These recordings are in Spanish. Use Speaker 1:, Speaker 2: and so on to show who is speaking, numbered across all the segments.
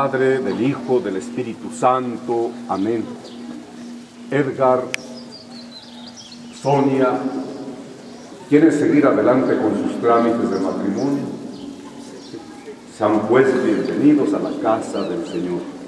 Speaker 1: Padre, del Hijo, del Espíritu Santo. Amén. Edgar, Sonia, ¿quieren seguir adelante con sus trámites de matrimonio? Sean pues bienvenidos a la casa del Señor.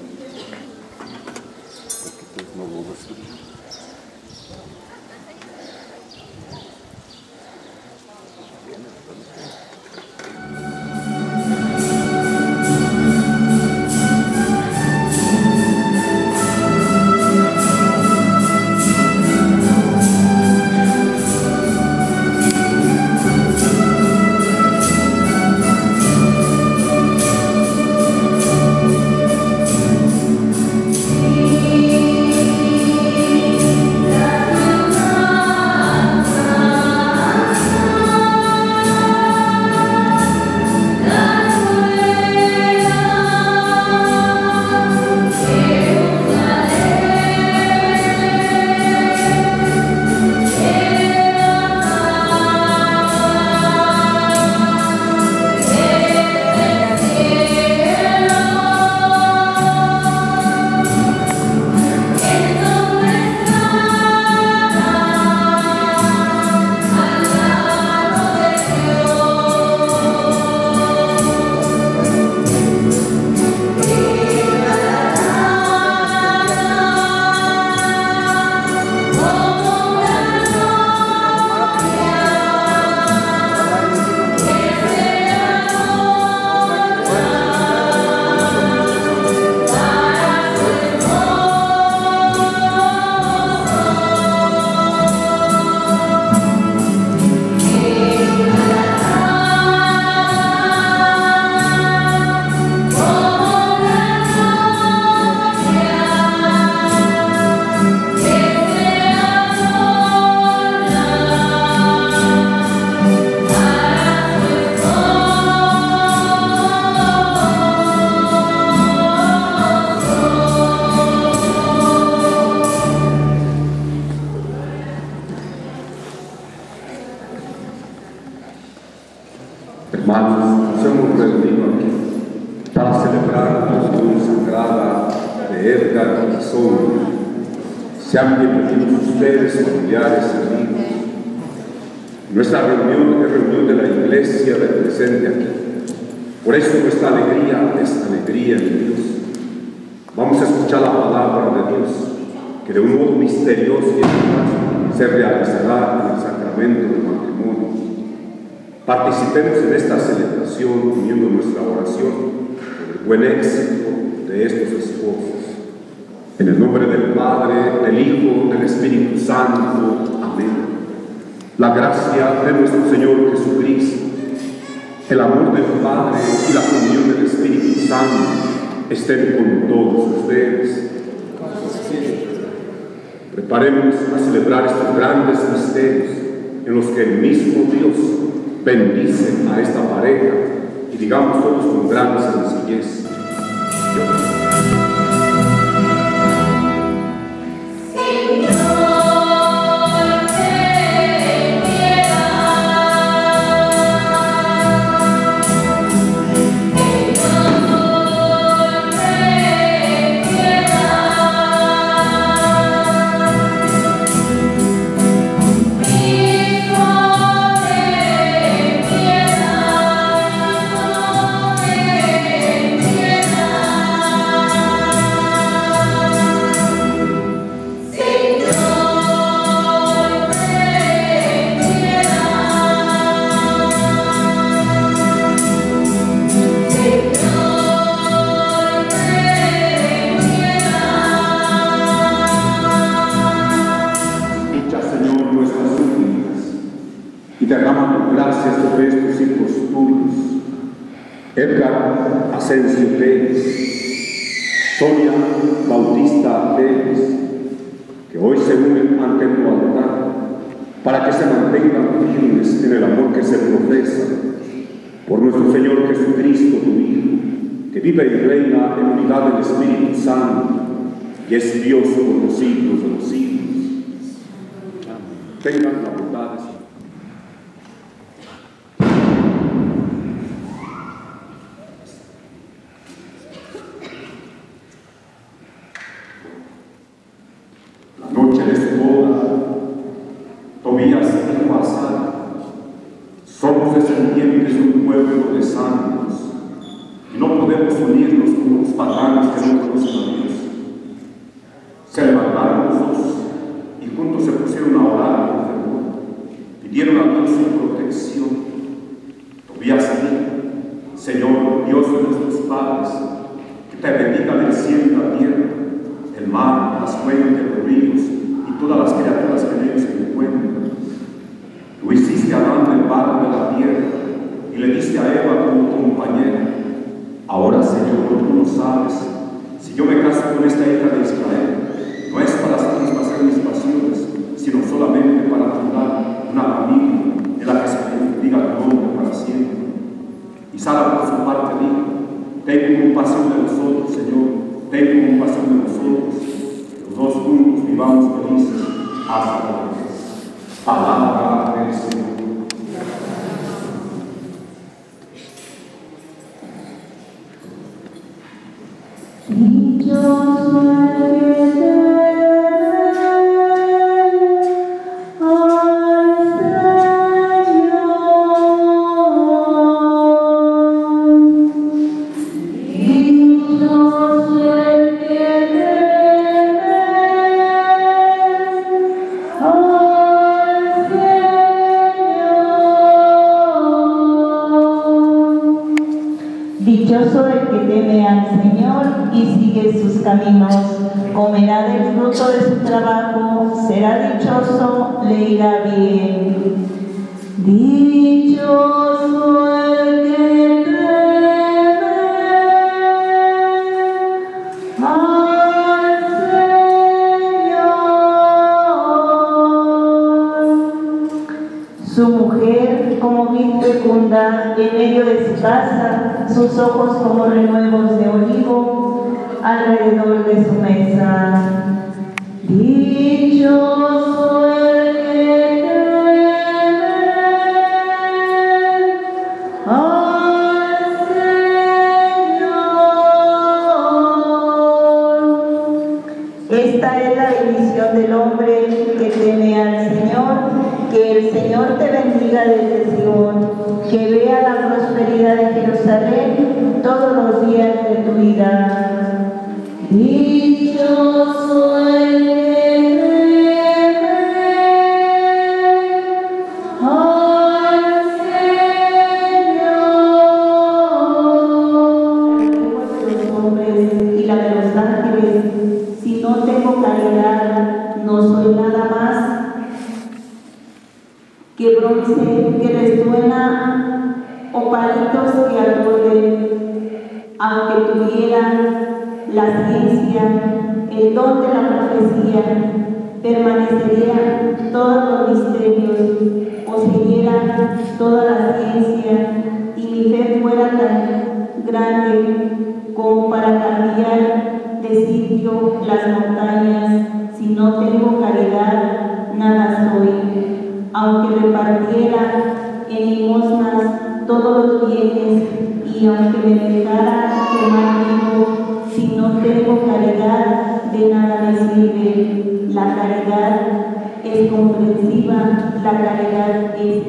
Speaker 1: incomprensiva, la calidad es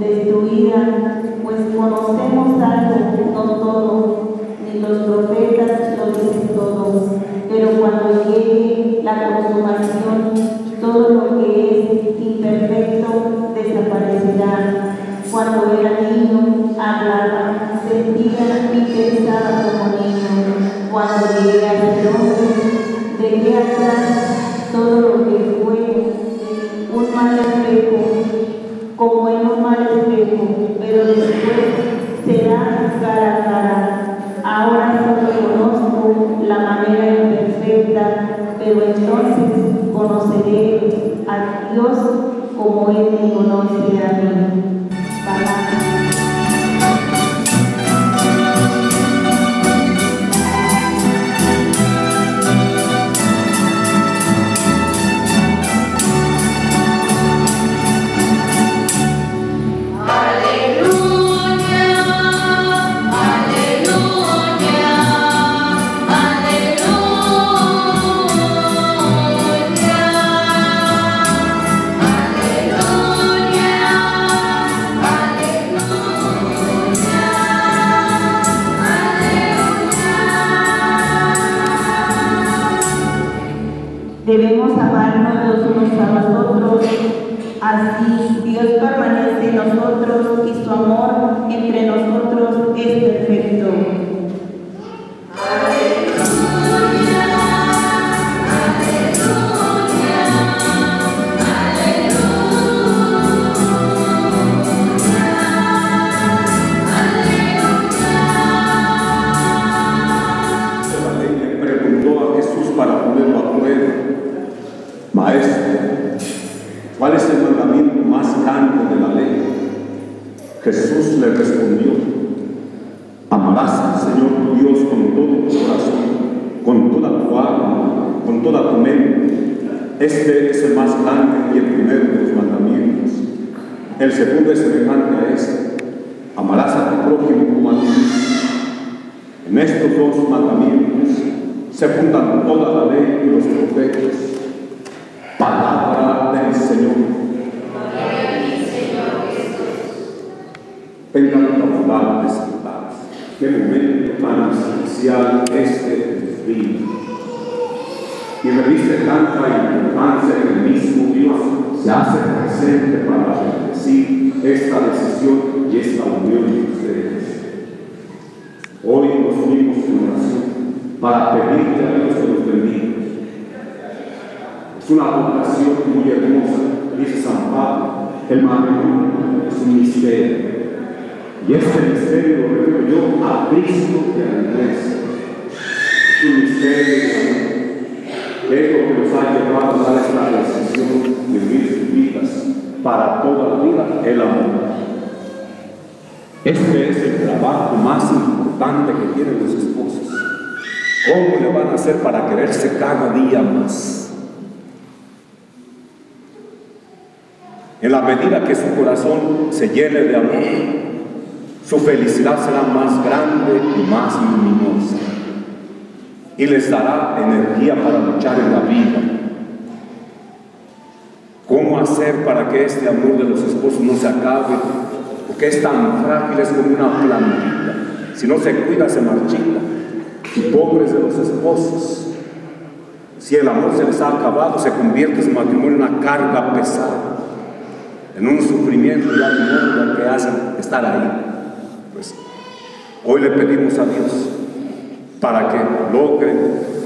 Speaker 2: destruida, pues conocemos algo, no todo, ni los profetas lo dicen todos. pero cuando llegue la consumación, todo lo que es imperfecto desaparecerá. Cuando era niño, hablaba, sentía y pensaba como niño. Cuando llegue a En la
Speaker 1: medida que su corazón se llene de amor, su felicidad será más grande y más luminosa. Y les dará energía para luchar en la vida. ¿Cómo hacer para que este amor de los esposos no se acabe? Porque es tan frágil, es como una plantita. Si no se cuida, se marchita. Y pobres de los esposos. Si el amor se les ha acabado, se convierte su matrimonio en una carga pesada en un sufrimiento ya de lo que hacen estar ahí. Pues hoy le pedimos a Dios para que logren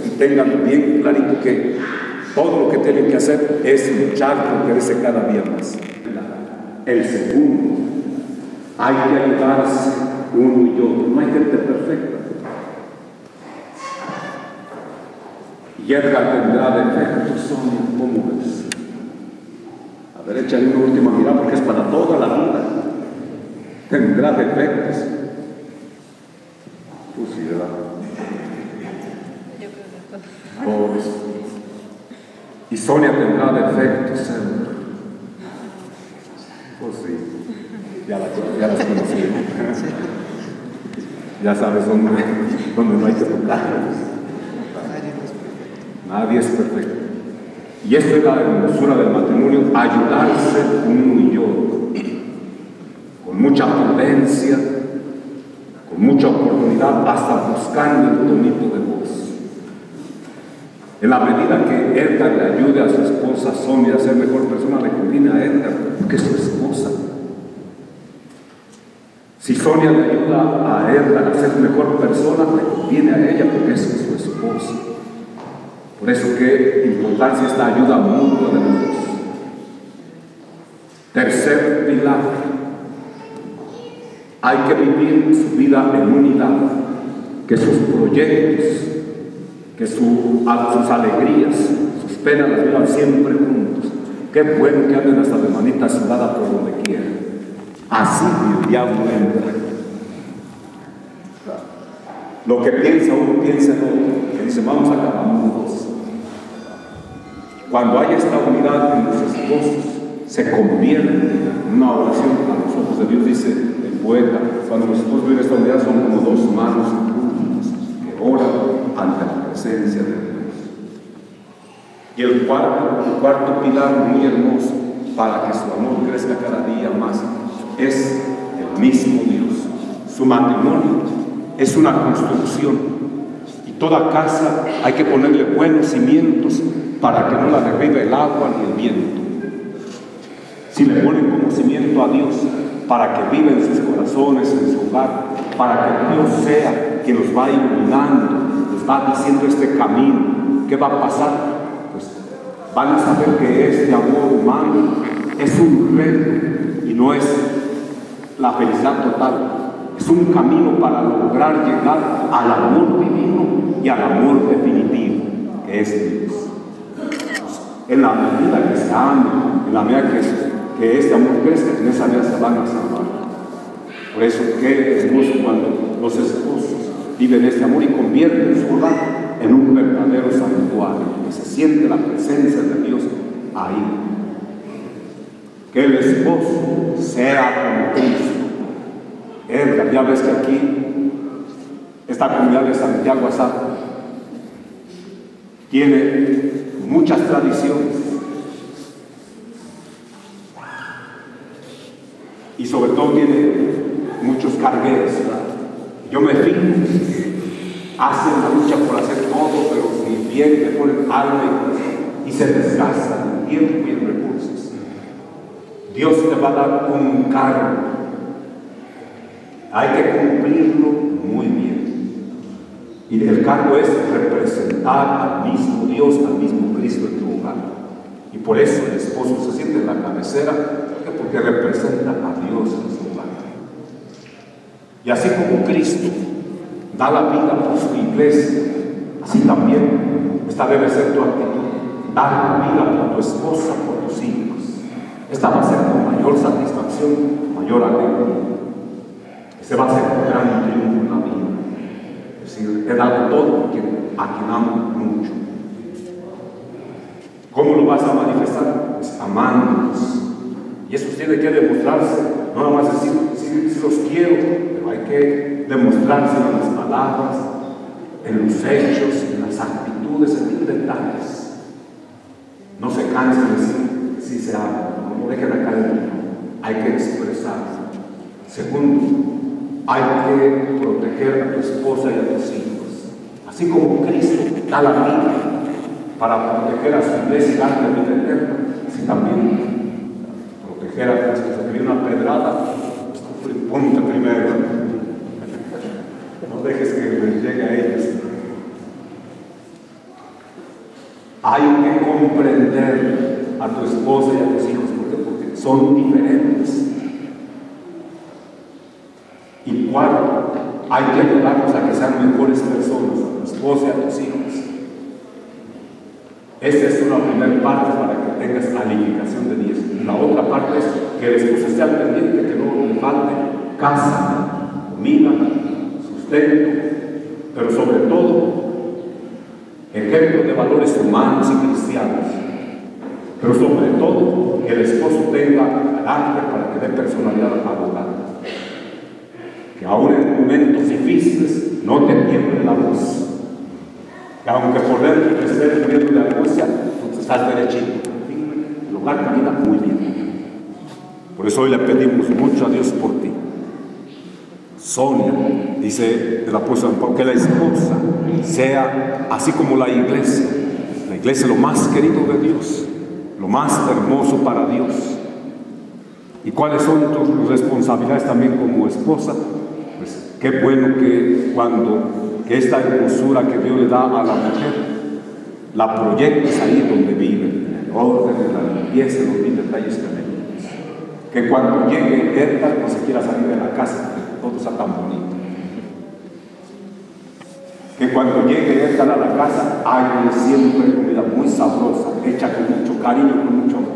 Speaker 1: y tengan bien clarito que todo lo que tienen que hacer es luchar por quererse cada día más. El segundo, hay que ayudarse uno y otro. No hay gente perfecta. Y tendrá defectos, son ves. A ver, échale una última mirada porque es para toda la vida. Tendrá defectos. Pues sí, ¿verdad? Pobres. Y Sonia tendrá defectos, seguro. Pues sí. Ya, la, ya las conocí. ya sabes dónde, dónde no hay que tocarlas. Nadie es perfecto. Y esto es la hermosura del matrimonio, ayudarse uno y otro, con mucha prudencia, con mucha oportunidad, hasta buscando el tonito de voz. En la medida que Edgar le ayude a su esposa Sonia a ser mejor persona, le conviene a Edgar, porque es su esposa. Si Sonia le ayuda a Edgar a ser mejor persona, le conviene a ella, porque es su esposa. Por eso qué importancia esta ayuda mutua de los dos. Tercer pilar. Hay que vivir su vida en unidad, que sus proyectos, que su, sus alegrías, sus penas las vivan siempre juntos. Qué bueno que anden hasta de manita sudada por donde quiera. Así el diablo entra. Lo que piensa uno piensa en otro. Dice, vamos a acabar juntos. Cuando hay esta unidad en los esposos, se convierte en una oración a los ojos de Dios, dice el poeta. Cuando los esposos viven esta unidad, son como dos manos juntas que oran ante la presencia de Dios. Y el cuarto, el cuarto pilar muy hermoso para que su amor crezca cada día más es el mismo Dios. Su matrimonio es una construcción y toda casa hay que ponerle buenos cimientos para que no la derribe el agua ni el viento. Si le ponen como cimiento a Dios para que viva en sus corazones, en su hogar, para que Dios sea quien los va iluminando, les va diciendo este camino, ¿qué va a pasar? Pues van a saber que este amor humano es un reto y no es la felicidad total. Es un camino para lograr llegar al amor divino y al amor definitivo, que es Dios. En la medida que se ame, en la medida que, este amor crezca, en esa medida se van a salvar. Por eso, qué hermoso cuando los esposos viven este amor y convierten su hogar en un verdadero santuario, que se siente la presencia de Dios ahí. Que el esposo sea como Cristo. Edgar, ya ves que aquí, esta comunidad de Santiago Asad tiene muchas tradiciones y sobre todo tiene muchos cargueros. Yo me fijo, hacen la lucha por hacer todo, pero si bien le ponen alma y, se desgastan tiempo y recursos. Dios te va a dar un cargo. Hay que cumplirlo muy bien. Y el cargo es representar al mismo Dios, al mismo Cristo tu hogar. Y por eso el esposo se siente en la cabecera, porque representa a Dios en su hogar. Y así como Cristo da la vida por su iglesia, así también esta debe ser tu actitud. Dar la vida por tu esposa, por tus hijos. Esta va a ser con mayor satisfacción, mayor alegría. Ese va a ser un gran triunfo en la vida. Es decir, he dado todo a quien amo mucho. ¿Cómo lo vas a manifestar? Pues amándonos. Y eso tiene que demostrarse, no nada más decir, sí, los quiero, pero hay que demostrarse en las palabras, en los hechos, en las actitudes, en los detalles. No se cansen de decir, se habla, no dejen acá dentro, hay que expresar. Segundo, hay que proteger a tu esposa y a tus hijos, así como Cristo da la vida para proteger a su iglesia y darle vida eterna, así también proteger a los que se una pedrada, pues ponte primero. No dejes que les llegue a ellos. Hay que comprender a tu esposa y a tus hijos porque, porque son diferentes. Y cuarto, hay que ayudarlos a que sean mejores personas, a tu esposa y a tus hijos. Esta es una primera parte para que tengas alineación de 10. La otra parte es que esposo esté al pendiente, que no le falte casa, comida, sustento, pero sobre todo ejemplo de valores humanos y cristianos. Pero sobre todo que el esposo tenga carácter para que dé personalidad abogada. Que aún en momentos difíciles no te tiemble la voz. Que aunque por dentro te estés muriendo de angustia, tú estás derechito. El hogar camina muy bien. Por eso hoy le pedimos mucho a Dios por ti. Sonia, dice el apóstol Pablo, que la esposa sea así como la iglesia. La iglesia es lo más querido de Dios, lo más hermoso para Dios. ¿Y cuáles son tus responsabilidades también como esposa? Pues qué bueno que cuando que esta hermosura que Dios le da a la mujer, la proyectes ahí donde vive, en el orden, en la limpieza, en los mil detalles tremendos. Que cuando llegue Edgar no se quiera salir de la casa, todo está tan bonito. Que cuando llegue Edgar a la casa hay siempre comida muy sabrosa, hecha con mucho cariño, con mucho amor.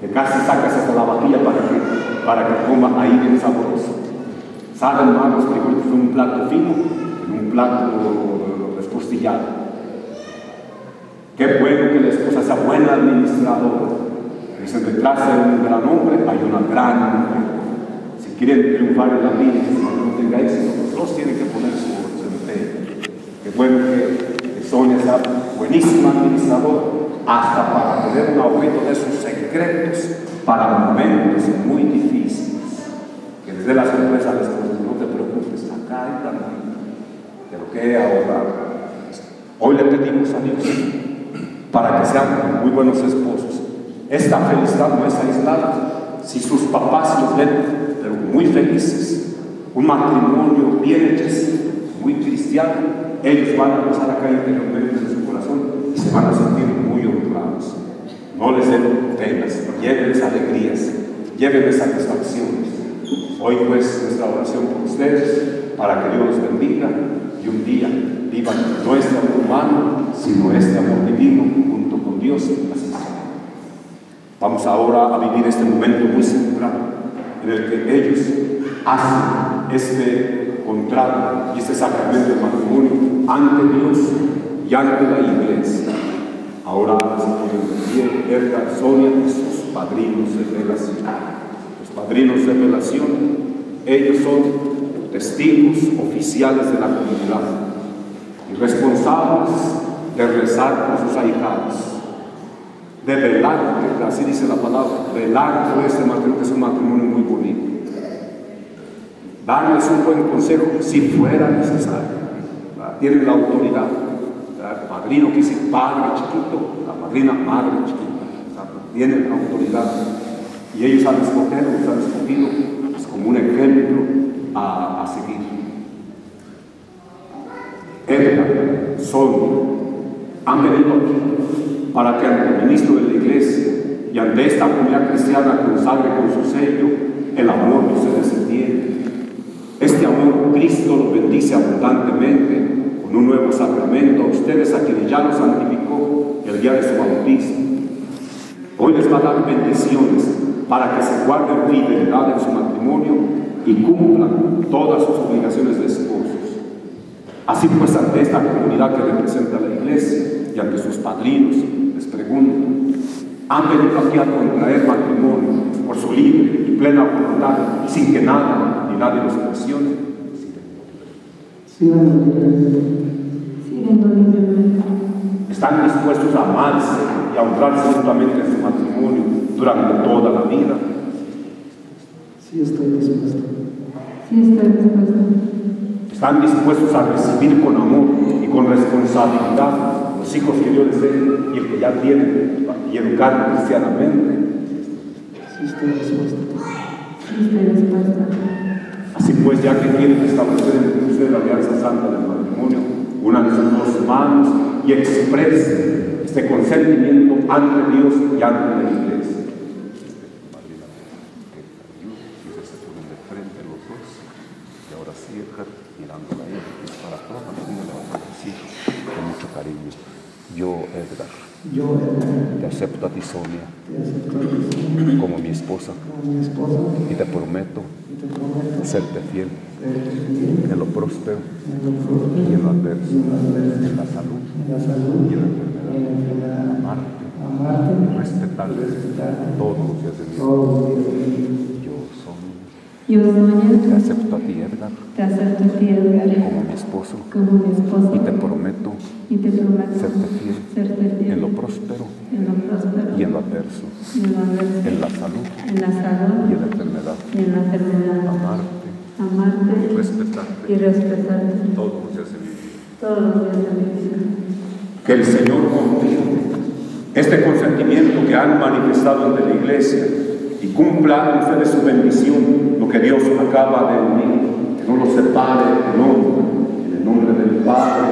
Speaker 1: Que casi sacas hasta la vajilla para que, para que coma ahí bien sabroso. Saben más los frijoles en un plato fino, en un plato despostillado. Qué bueno que la esposa sea buena administradora. Dicen, detrás de un gran hombre hay una gran mujer. Si quieren triunfar en la vida, si no tenga éxito, los tienen que poner su, su. Qué bueno que, que Sonia sea buenísima administradora, hasta para tener un aumento de sus secretos para momentos muy difíciles. Les a las cosas, no te preocupes, acá hay también de lo que he ahorrado. Hoy le pedimos a Dios para que sean muy buenos esposos. Esta felicidad no es aislada. Si sus papás los ven, pero muy felices, un matrimonio bien hechecito, muy cristiano, ellos van a pasar acá interiormente en su corazón y se van a sentir muy honrados. No les den penas, llévenles alegrías, llévenles satisfacciones. Hoy pues nuestra oración por ustedes, para que Dios los bendiga y un día vivan no este amor humano, sino este amor divino junto con Dios. Así sea. Vamos ahora a vivir este momento muy singular en el que ellos hacen este contrato y este sacramento de matrimonio ante Dios y ante la iglesia. Ahora se ponen de pie Edgar, Sonia y sus padrinos de relación. Los padrinos de relación, ellos son testigos oficiales de la comunidad y responsables de rezar por sus ahijados, de velar, así dice la palabra, velar por este matrimonio, que es un matrimonio muy bonito. Darles un buen consejo si fuera necesario. Tienen la autoridad. El padrino que dice padre chiquito, la madrina madre chiquita. Tienen la autoridad. Y ellos han escogido, han escogido pues, como un ejemplo a, seguir. Edgar, Sol, han venido aquí para que ante el ministro de la iglesia y ante esta comunidad cristiana consagre con su sello el amor que ustedes se tienen. Este amor Cristo los bendice abundantemente con un nuevo sacramento a ustedes a quienes ya los santificó el día de su bautismo. Hoy les va a dar bendiciones para que se guarden fidelidad en su matrimonio y cumplan todas sus obligaciones de esposos. Así pues, ante esta comunidad que representa la iglesia y ante sus padrinos, les pregunto, ¿han venido aquí a contraer matrimonio por su libre y plena voluntad, sin que nada ni nadie los presione?
Speaker 2: Sí, vengo
Speaker 1: están dispuestos a amarse y a honrarse mutuamente en su matrimonio durante toda la vida.
Speaker 3: Sí estoy dispuesto.
Speaker 4: Sí estoy dispuesto.
Speaker 1: Están dispuestos a recibir con amor y con responsabilidad los hijos que Dios les dé y el que ya tienen y educar cristianamente.
Speaker 3: Sí estoy dispuesto.
Speaker 4: Sí estoy dispuesta.
Speaker 1: Así pues, ya que quieren establecer entre ustedes la alianza santa del matrimonio, unan sus dos manos y expresen este consentimiento ante Dios y ante la iglesia.
Speaker 5: y ahora sí mirándola a que es para decir con mucho cariño yo Edgar.
Speaker 3: Yo, Edgar,
Speaker 5: te acepto a ti Sonia.
Speaker 3: Te acepto a ti, Señor,
Speaker 5: como mi esposa.
Speaker 3: Como mi esposa.
Speaker 5: Y te prometo
Speaker 3: y te prometo
Speaker 5: serte fiel
Speaker 3: serte fiel
Speaker 5: en lo próspero y en lo adverso.
Speaker 3: en
Speaker 5: la salud
Speaker 3: en la salud
Speaker 5: y en la enfermedad. amarte.
Speaker 3: Amarte,
Speaker 5: respetarte.
Speaker 3: Respetarte.
Speaker 5: Todos los días de mi vida. Yo Sonia.
Speaker 4: Yo,
Speaker 5: te
Speaker 4: Sonia,
Speaker 5: acepto a ti Edgar
Speaker 4: te acepto Edgar,
Speaker 5: como mi esposo.
Speaker 4: Como mi esposo.
Speaker 5: y te prometo
Speaker 4: y te prometo
Speaker 5: serte fiel
Speaker 4: serte fiel.
Speaker 5: en lo próspero
Speaker 4: en lo próspero.
Speaker 5: y en lo adverso,
Speaker 4: y en lo adverso,
Speaker 5: en la salud
Speaker 4: en la salud
Speaker 5: y en la enfermedad,
Speaker 4: y en la enfermedad.
Speaker 5: amarte,
Speaker 4: Amarte y
Speaker 5: respetarte.
Speaker 4: respetarte.
Speaker 5: Todos los días de mi vida.
Speaker 4: todos los días de mi vida.
Speaker 1: Que el Señor confirme este consentimiento que han manifestado ante la iglesia y cumpla en ustedes su bendición, lo que Dios acaba de unir, no los separe el en el nombre del Padre,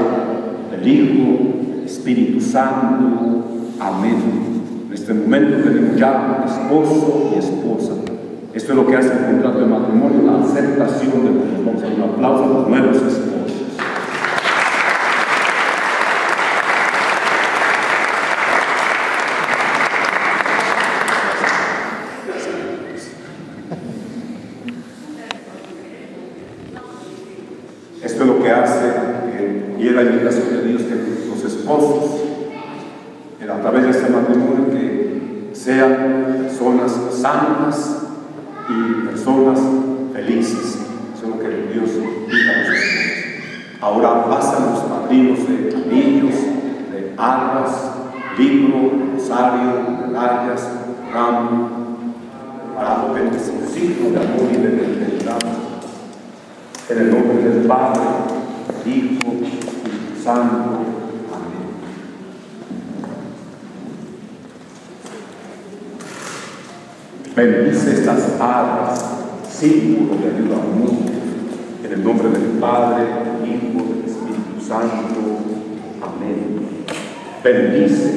Speaker 1: del Hijo, del Espíritu Santo. Amén. En este momento tenemos ya esposo y esposa. Esto es lo que hace el contrato de matrimonio, la aceptación de los Vamos a un aplauso a los nuevos esposos. Bendice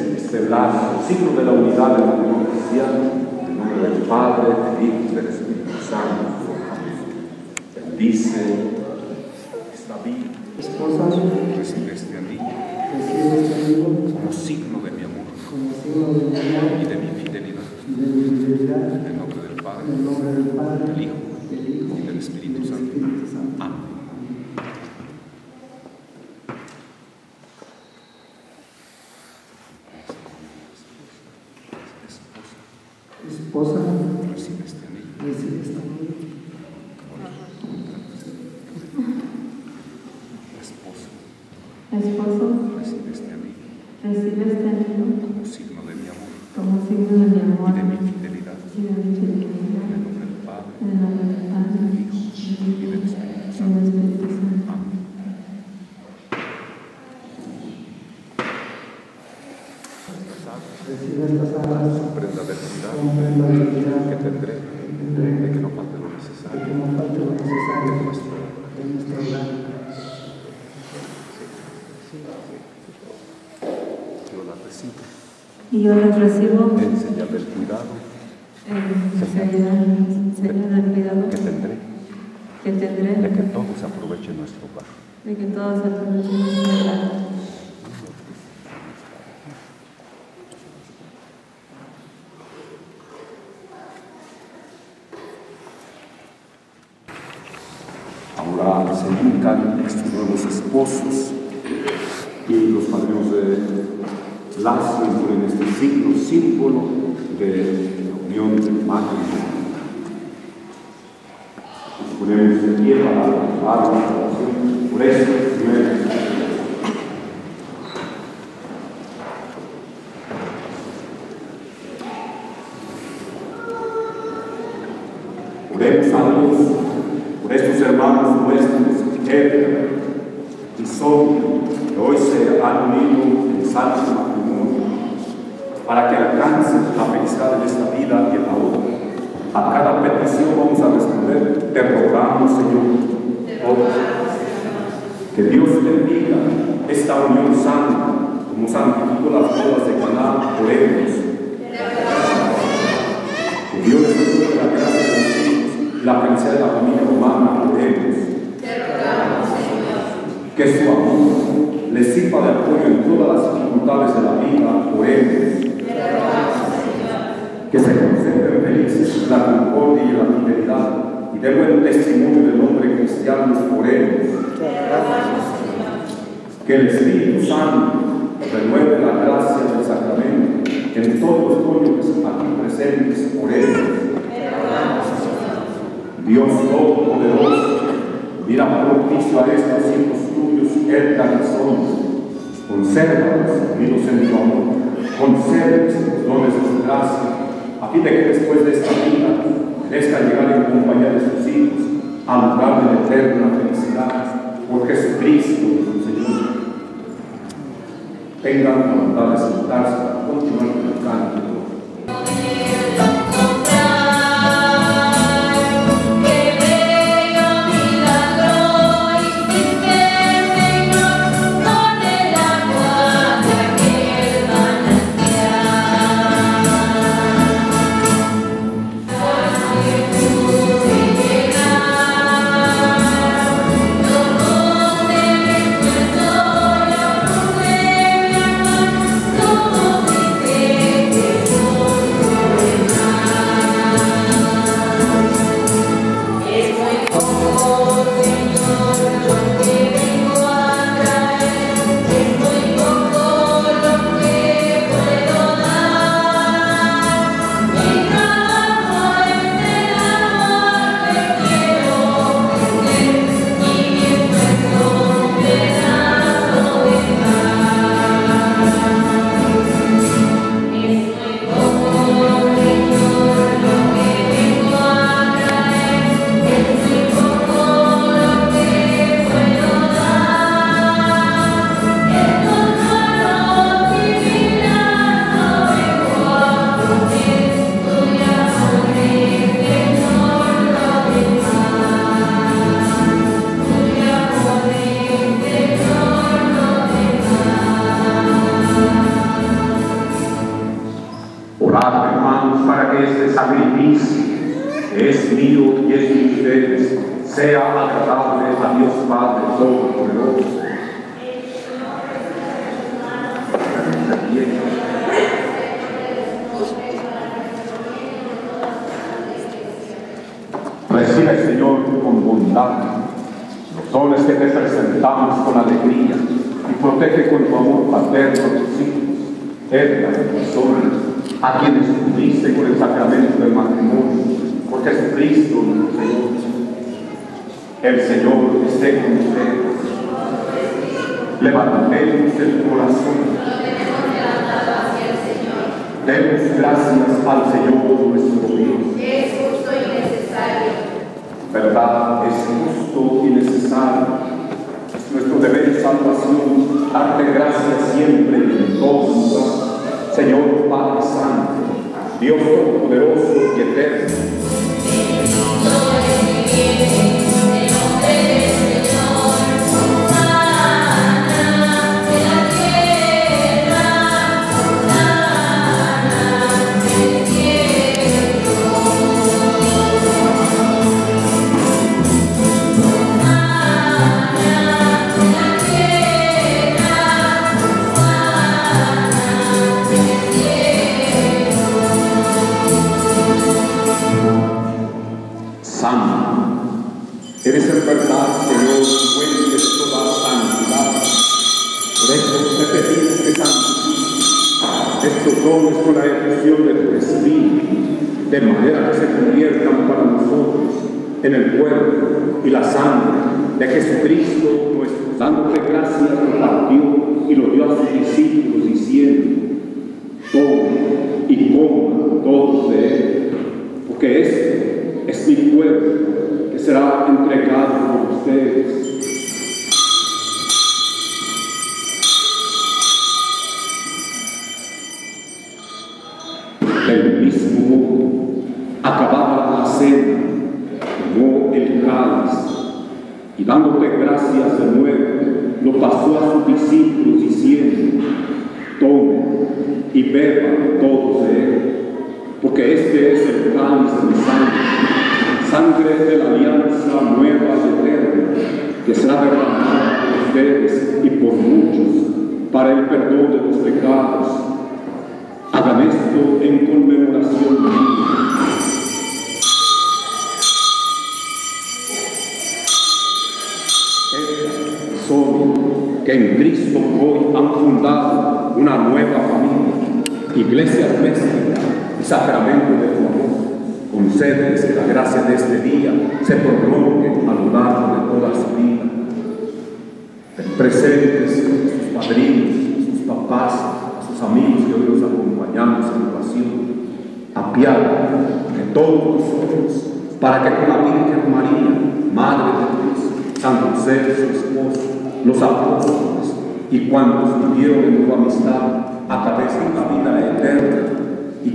Speaker 1: Y
Speaker 5: yo
Speaker 4: les recibo
Speaker 5: en señal del cuidado.
Speaker 4: en señal señal del cuidado.
Speaker 5: Que tendré
Speaker 4: que tendré
Speaker 5: de que todo se aproveche en nuestro hogar.
Speaker 4: de que todos aprovechen nuestra vida.
Speaker 1: Ahora se indican estos nuevos esposos y los padrinos de lazo ponen este signo, símbolo de la unión. Nos ponemos de pie para la oración por estos sea agradable a Dios Padre Todopoderoso. Recibe, Señor, con bondad los dones que te presentamos con alegría y protege con tu amor paterno a tus hijos, Edgar, personas a quienes uniste con el sacramento del matrimonio, por Jesucristo nuestro Señor. El Señor esté con ustedes. Levantemos el corazón. Demos gracias al Señor nuestro Dios.
Speaker 6: Es justo y necesario.
Speaker 1: Verdad, es justo y necesario. Es nuestro deber de salvación darte gracias siempre y en todo. Señor Padre Santo, Dios Todopoderoso y Eterno.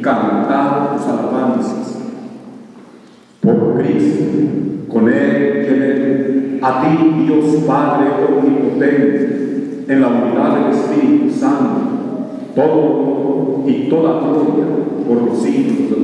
Speaker 1: Cantar tus alabanzas. Por Cristo, con Él, que él, a ti Dios Padre Omnipotente, en la unidad del Espíritu Santo, todo y toda gloria por los siglos de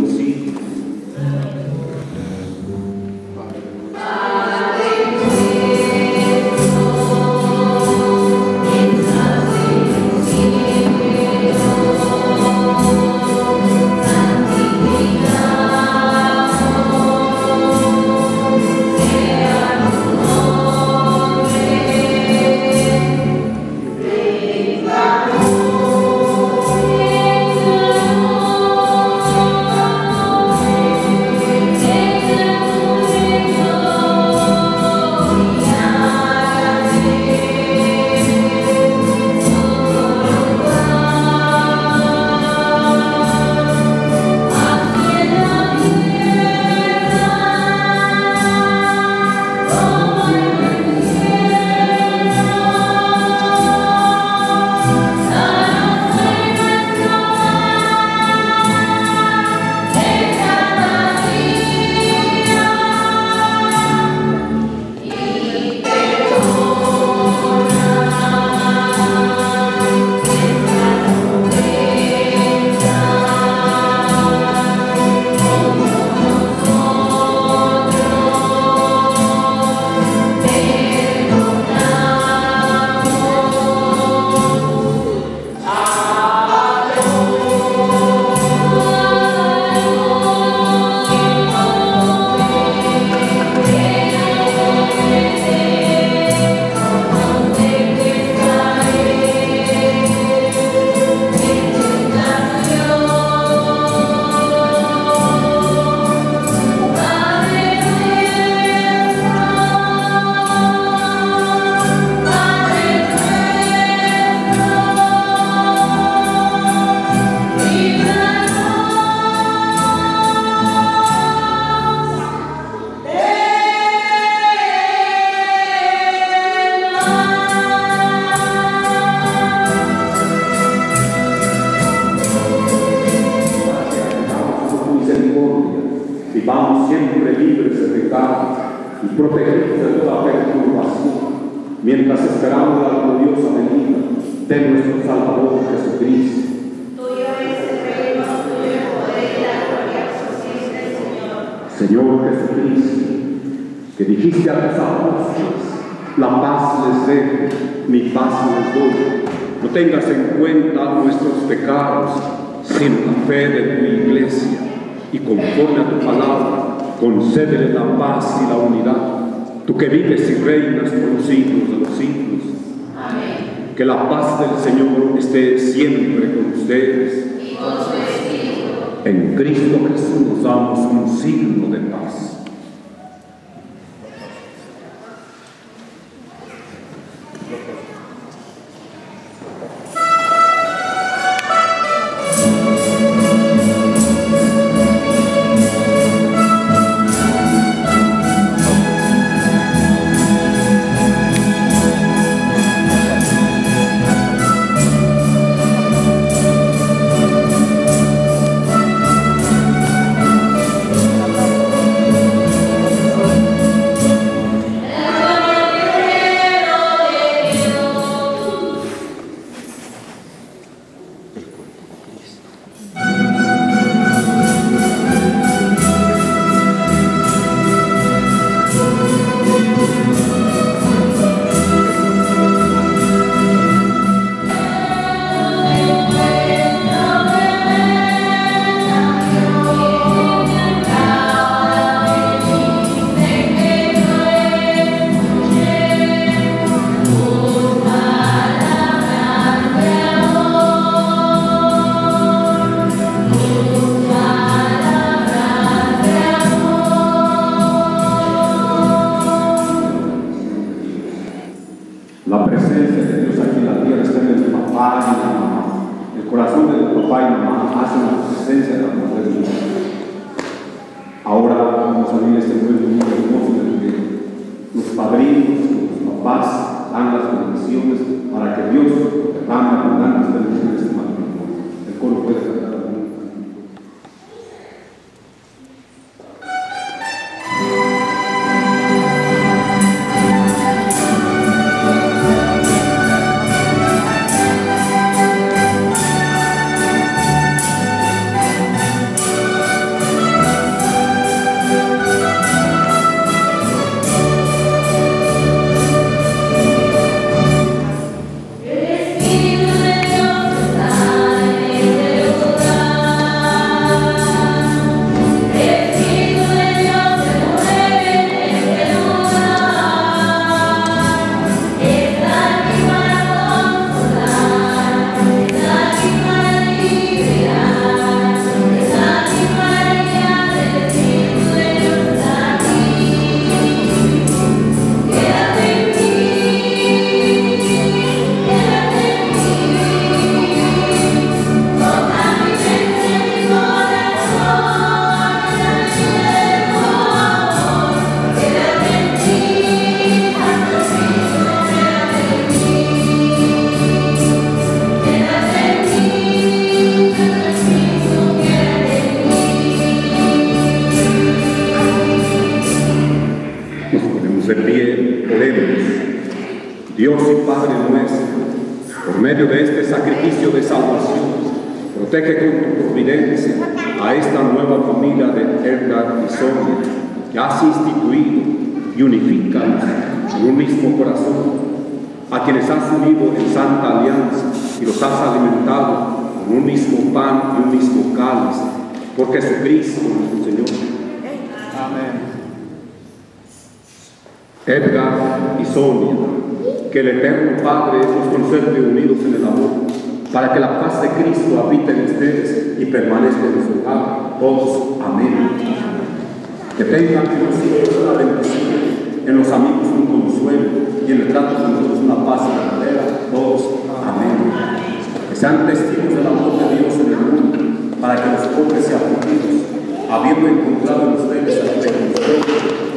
Speaker 1: habiendo encontrado en ustedes al Señor,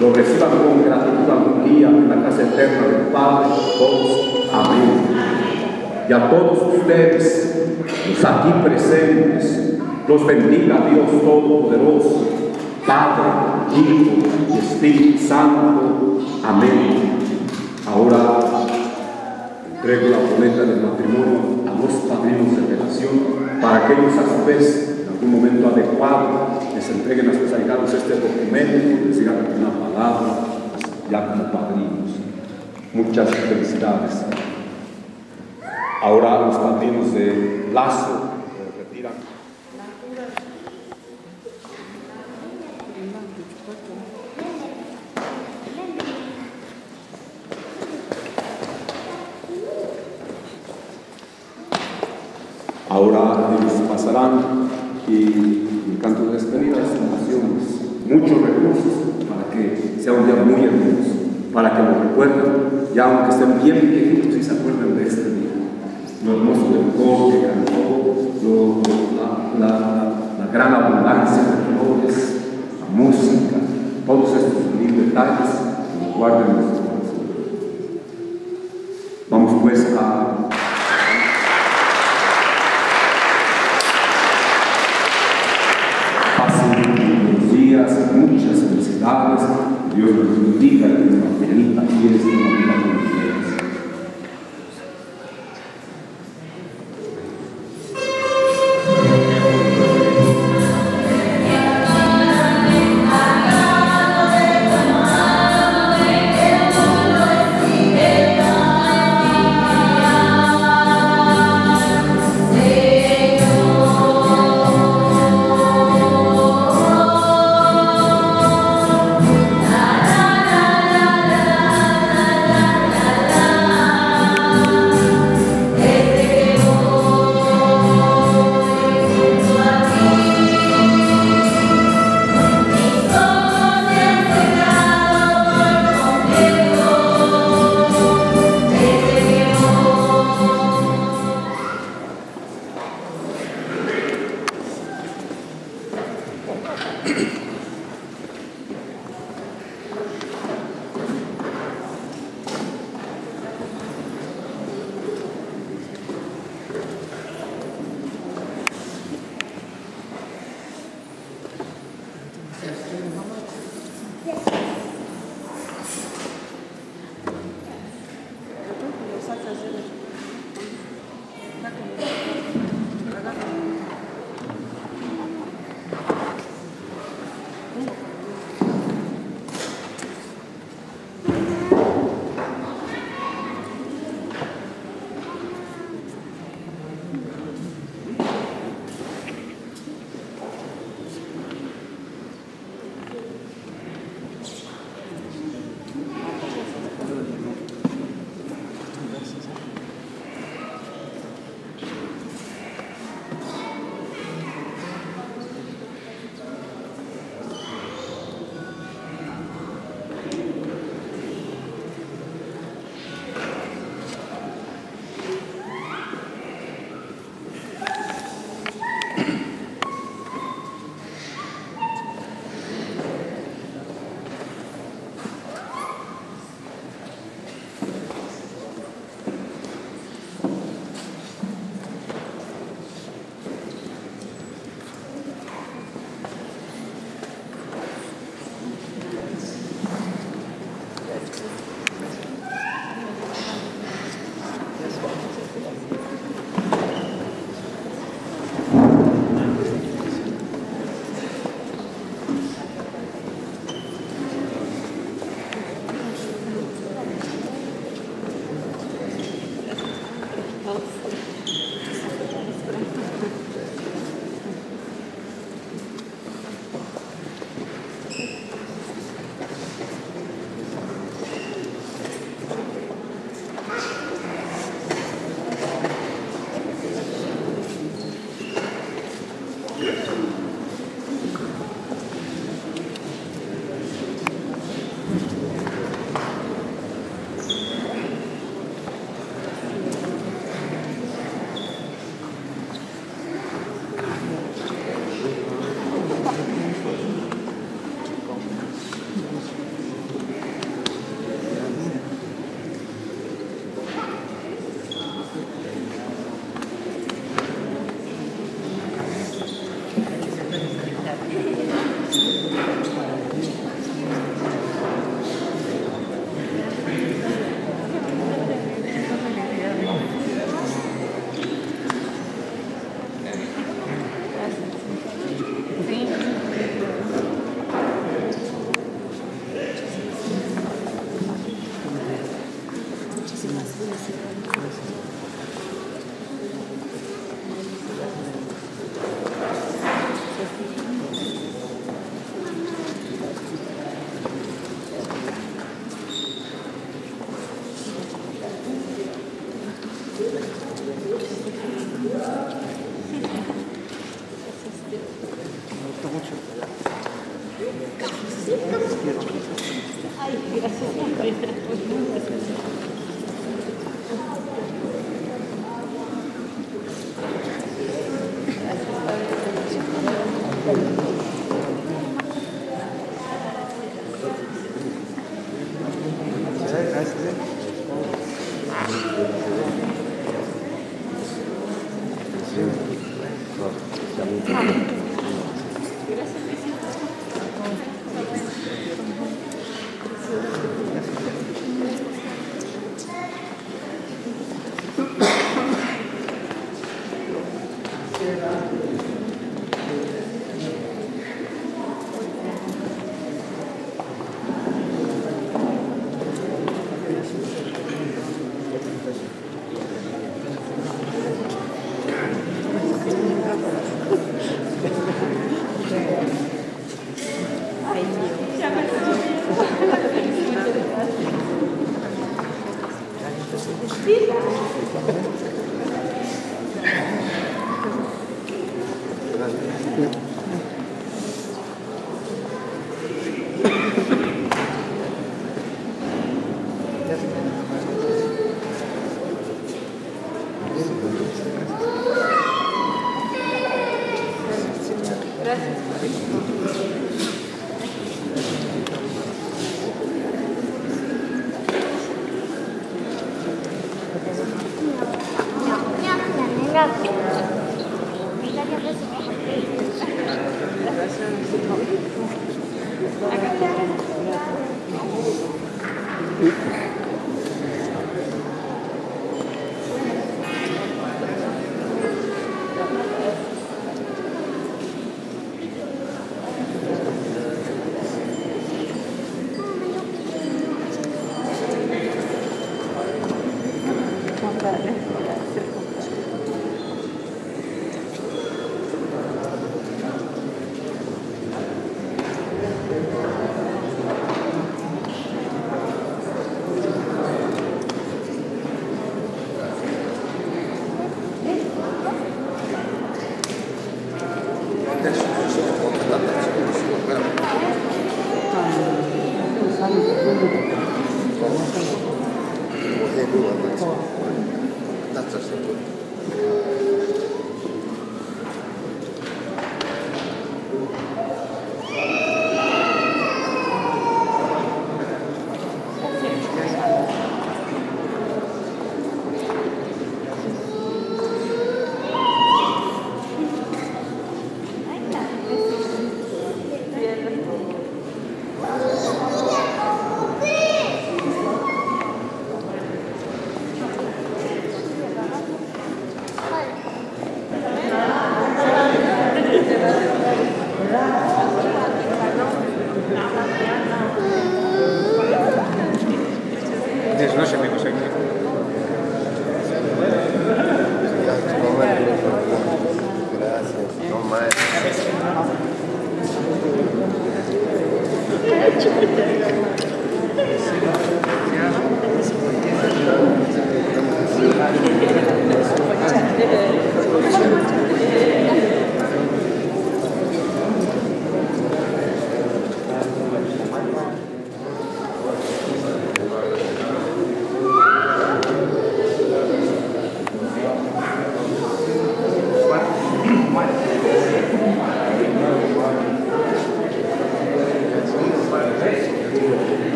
Speaker 1: lo reciban con gratitud a algún día en la casa eterna del Padre, todos. Amén. Y a todos ustedes, los aquí presentes, los bendiga Dios Todopoderoso, Padre, Hijo y Espíritu Santo. Amén. Ahora entrego la promesa del matrimonio a los padrinos de relación para que ellos a su vez un momento adecuado, les entreguen a sus allegados este documento, les digan una palabra, ya como padrinos. Muchas felicidades. Ahora los padrinos de Lazo ya aunque estén bien viejitos y se acuerden de este día. Lo hermoso del coro que cantó, la, gran abundancia de flores, la música, todos estos mil detalles, los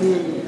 Speaker 7: 嗯。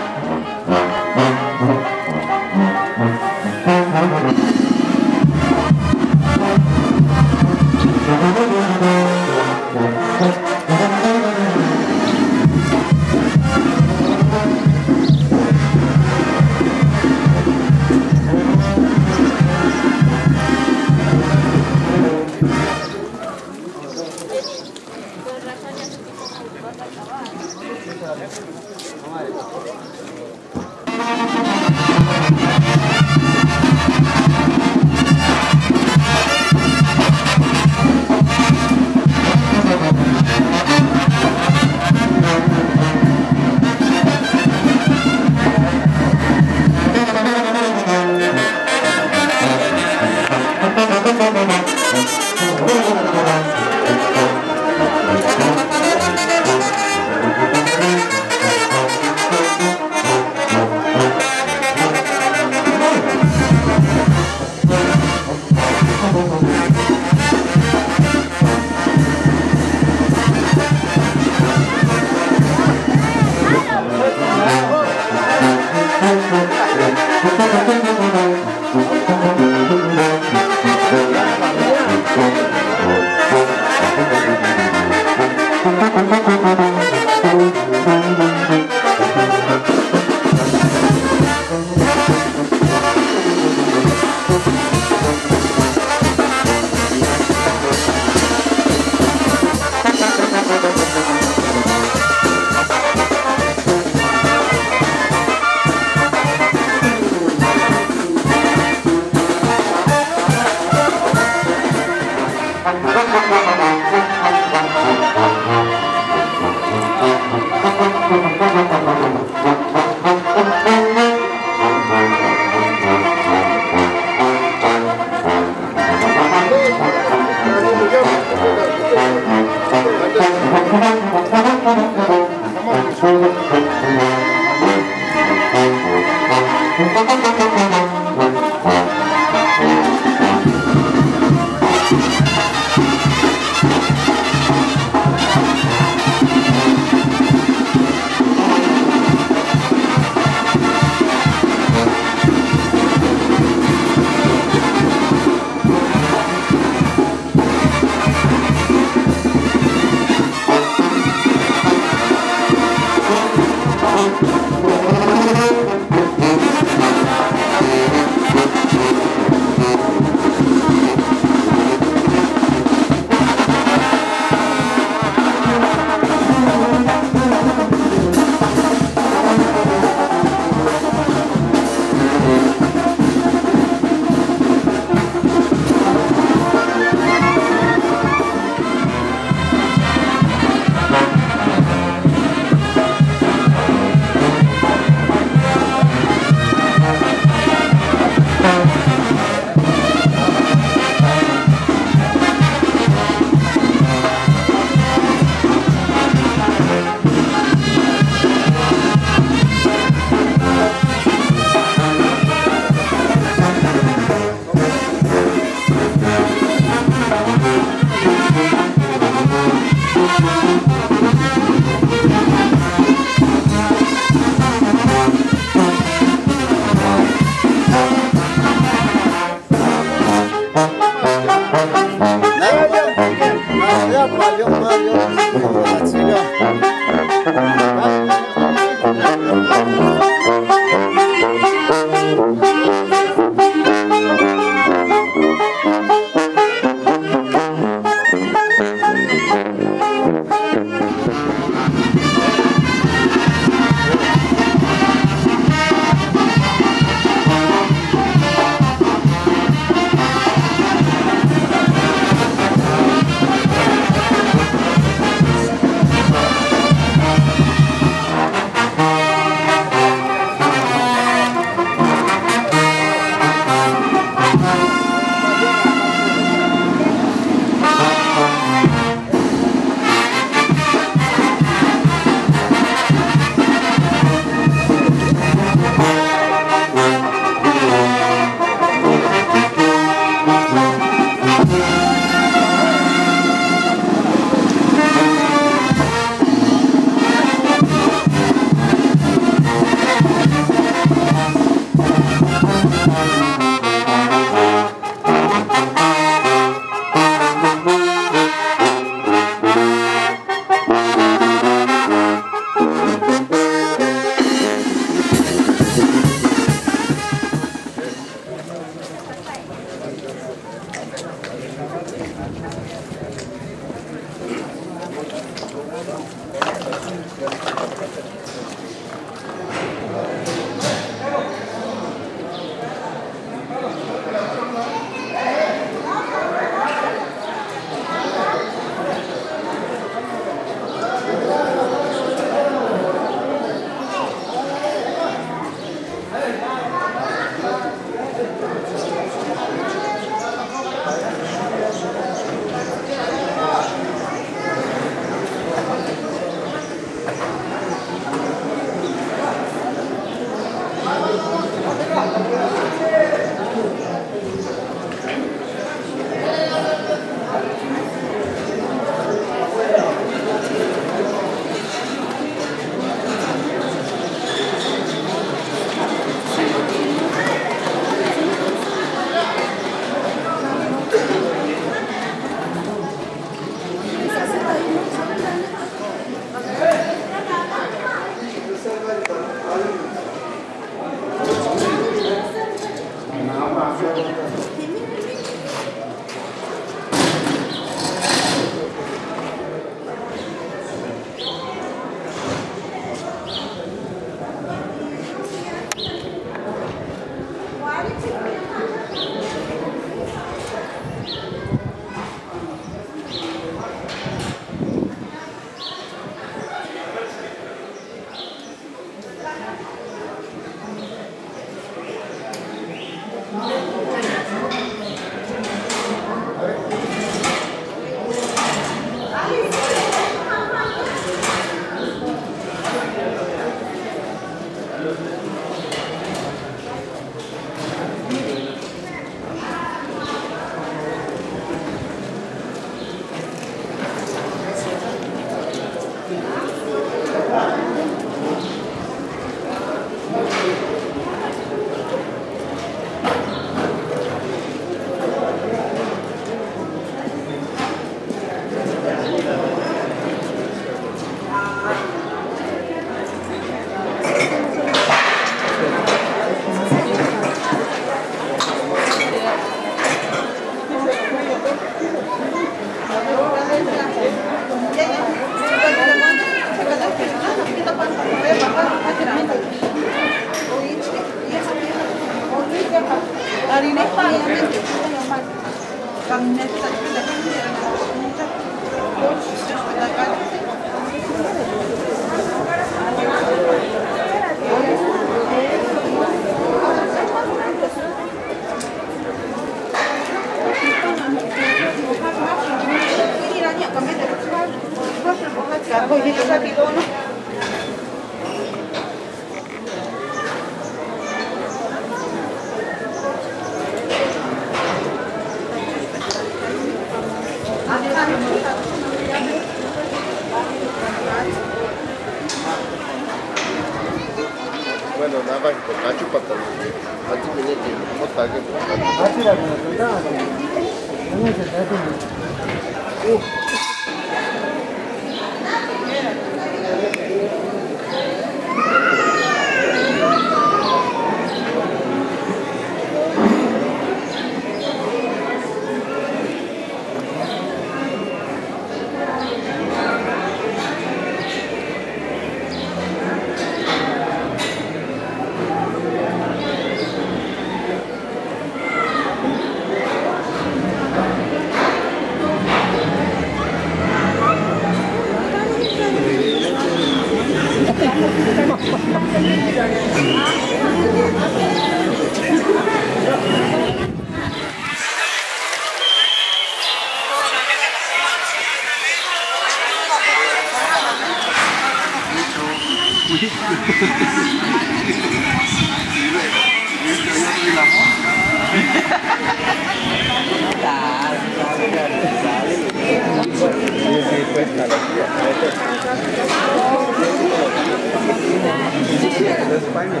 Speaker 7: España.